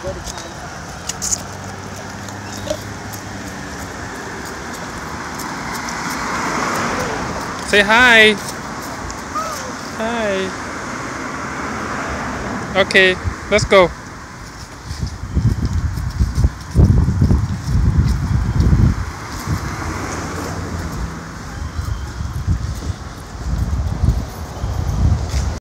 Say hi. Hi. Okay, let's go.